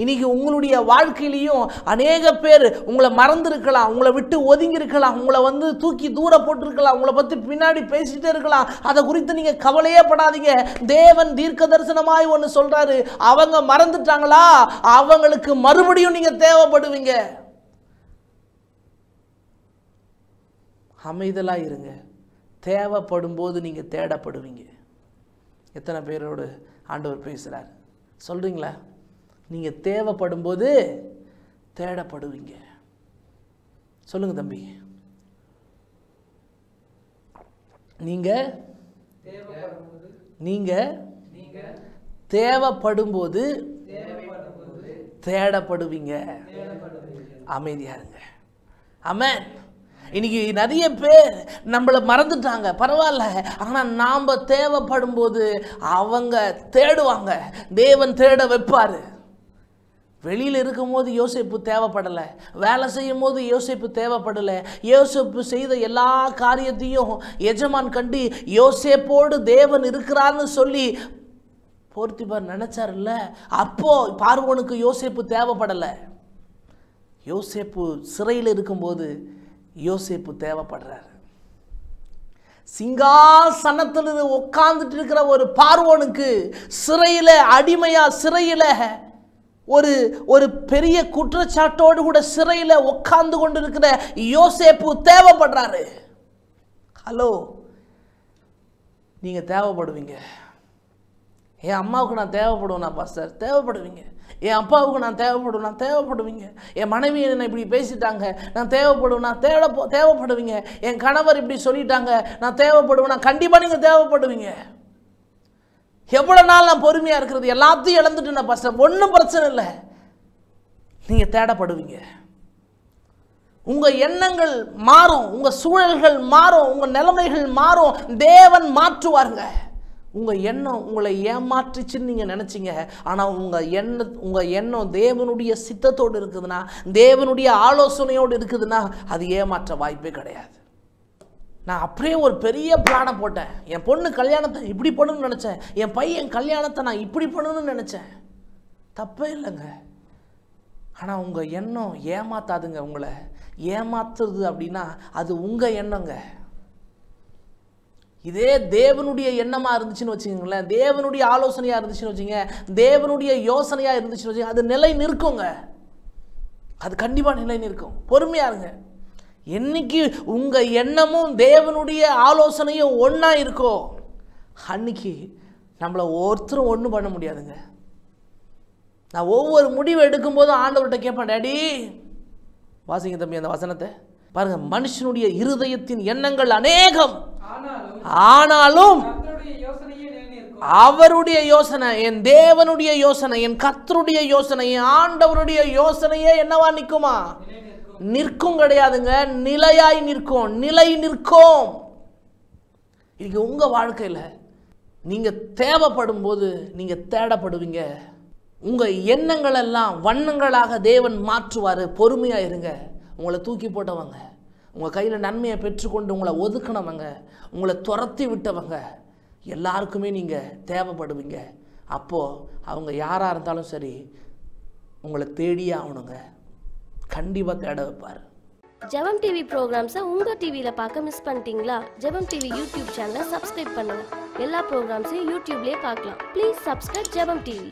இன்றைக்கி உங்களுடைய வாழ்க்கையிலையும் அநேக பேர் உங்களை மறந்துருக்கலாம் உங்களை விட்டு ஒதுங்கியிருக்கலாம் உங்களை வந்து தூக்கி தூர போட்டிருக்கலாம் உங்களை பற்றி பின்னாடி பேசிகிட்டே இருக்கலாம். அதை குறித்து நீங்கள் கவலையே படாதீங்க. தேவன் தீர்க்க தரிசனமாய் ஒன்று சொல்கிறாரு அவங்க மறந்துட்டாங்களா? அவங்களுக்கு மறுபடியும் நீங்கள் தேவைப்படுவீங்க. அமைதலாக இருங்க. தேவைப்படும் போது நீங்கள் தேடப்படுவீங்க. எத்தனை பேரோடு ஆண்டவர் பேசுகிறார் சொல்கிறீங்களா நீங்கள் தேவைப்படும் போது தேடப்படுவீங்க. சொல்லுங்க தம்பி. நீங்கள் நீங்கள் தேவைப்படும் போது தேடப்படுவீங்க. அமைதியா இருங்க. அமேன் இன்னைக்கு நிறைய பேர் நம்மளை மறந்துட்டாங்க பரவாயில்ல. ஆனால் நாம் தேவைப்படும் போது அவங்க தேடுவாங்க. தேவன் தேட வைப்பார். வெளியில் இருக்கும்போது யோசிப்பு தேவைப்படலை. வேலை செய்யும் போது யோசிப்பு தேவைப்படலை. யோசிப்பு செய்த எல்லா காரியத்தையும் எஜமான் கண்டு யோசேப்போடு தேவன் இருக்கிறான்னு சொல்லி போர்த்திபார் நினச்சார்ல அப்போ பார்வோனுக்கு யோசேப்பு தேவைப்படலை. யோசேப்பு சிறையில் இருக்கும்போது யோசேப்பு தேவைப்படுறாரு. சிங்காசனத்தில் உட்கார்ந்துட்டு இருக்கிற ஒரு பார்வோனுக்கு சிறையில் அடிமையாக சிறையில் ஒரு ஒரு பெரிய குற்றச்சாட்டோடு கூட சிறையில் உட்கார்ந்து கொண்டு இருக்கிற யோசேப்பு தேவைப்படுறாரு. ஹலோ நீங்கள் தேவைப்படுவீங்க. என் அம்மாவுக்கு நான் தேவைப்படுவேனா பாஸ்டர்? தேவைப்படுவீங்க. என் அப்பாவுக்கு நான் தேவைப்படுவேன் நான் தேவைப்படுவீங்க. என் மனைவி என்னை இப்படி பேசிட்டாங்க நான் தேவைப்படுவேன் நான் தேவை தேவைப்படுவீங்க. என் கணவர் இப்படி சொல்லிட்டாங்க நான் தேவைப்படுவேன் நான் கண்டிப்பாக நீங்கள் தேவைப்படுவீங்க. எவ்வளோ நாள் நான் பொறுமையாக இருக்கிறது? எல்லாத்தையும் இழந்துட்டு நான் பாஸ்டர் ஒன்றும் பிரச்சனை இல்லை. நீங்கள் தேடப்படுவீங்க. உங்கள் எண்ணங்கள் மாறும் உங்கள் சூழல்கள் மாறும் உங்கள் நிலைமைகள் மாறும். தேவன் மாற்றுவாருங்க. உங்கள் எண்ணம் உங்களை ஏமாற்றுச்சுன்னு நீங்கள் நினச்சிங்க. ஆனால் உங்கள் எண்ண உங்கள் எண்ணம் தேவனுடைய சித்தத்தோடு இருக்குதுன்னா தேவனுடைய ஆலோசனையோடு இருக்குதுன்னா அது ஏமாற்ற வாய்ப்பே கிடையாது. நான் அப்படியே ஒரு பெரிய பிளானை போட்டேன். என் பொண்ணு கல்யாணத்தை இப்படி பண்ணணும்னு நினச்சேன். என் பையன் கல்யாணத்தை நான் இப்படி பண்ணணும்னு நினச்சேன். தப்பே இல்லைங்க. ஆனால் உங்கள் எண்ணம் ஏமாத்தாதுங்க உங்களை. ஏமாத்துறது அப்படின்னா அது உங்கள் எண்ணங்க. இதே தேவனுடைய எண்ணமாக இருந்துச்சுன்னு வச்சுக்கோங்களேன். தேவனுடைய ஆலோசனையாக இருந்துச்சுன்னு வச்சுங்க தேவனுடைய யோசனையாக இருந்துச்சுன்னு வச்சுங்க அது நிலை நிற்குங்க அது கண்டிப்பாக நிலை நிற்கும் பொறுமையா இருங்க. என்னைக்கு உங்கள் எண்ணமும் தேவனுடைய ஆலோசனையும் ஒன்றா இருக்கோ அன்னைக்கு நம்மளை ஒருத்தரும் ஒன்றும் பண்ண முடியாதுங்க. நான் ஒவ்வொரு முடிவு எடுக்கும்போதும் ஆண்டவர்கிட்ட கேட்பேன் டேடி வாசிங்க தம்பி அந்த வசனத்தை. பாருங்க மனுஷனுடைய இருதயத்தின் எண்ணங்கள் அநேகம். ஆனாலும் அவருடைய யோசனை என் தேவனுடைய யோசனை என் கத்தருடைய யோசனை என் ஆண்டவருடைய யோசனையே என்னவா நிற்குமா நிற்கும் கிடையாதுங்க. நிலையாய் நிற்கும். நிலை நிற்கும். இது உங்கள் வாழ்க்கையில் நீங்கள் தேவைப்படும் போது நீங்கள் தேடப்படுவீங்க. உங்கள் எண்ணங்கள் எல்லாம் வண்ணங்களாக தேவன் மாற்றுவார். பொறுமையாக இருங்க. உங்களை தூக்கி போட்டவங்க. உங்கள் கையில் நன்மையை பெற்றுக்கொண்டு உங்களை ஒதுக்கினவங்க. உங்களை துரத்தி விட்டவங்க. எல்லாருக்குமே நீங்கள் தேவைப்படுவீங்க. அப்போது அவங்க யாராக இருந்தாலும் சரி உங்களை தேடியே ஆகணுங்க. கண்டிப்பாக தேட வைப்பார். ஜெபம் டிவி ப்ரோக்ராம்ஸை உங்கள் டிவியில் பார்க்க மிஸ் பண்ணிட்டீங்களா? ஜெபம் டிவி யூடியூப் சேனலை சப்ஸ்கிரைப் பண்ணுங்கள் எல்லா ப்ரோக்ராம்ஸையும் யூடியூப்லேயே பார்க்கலாம். Please subscribe Jebam TV.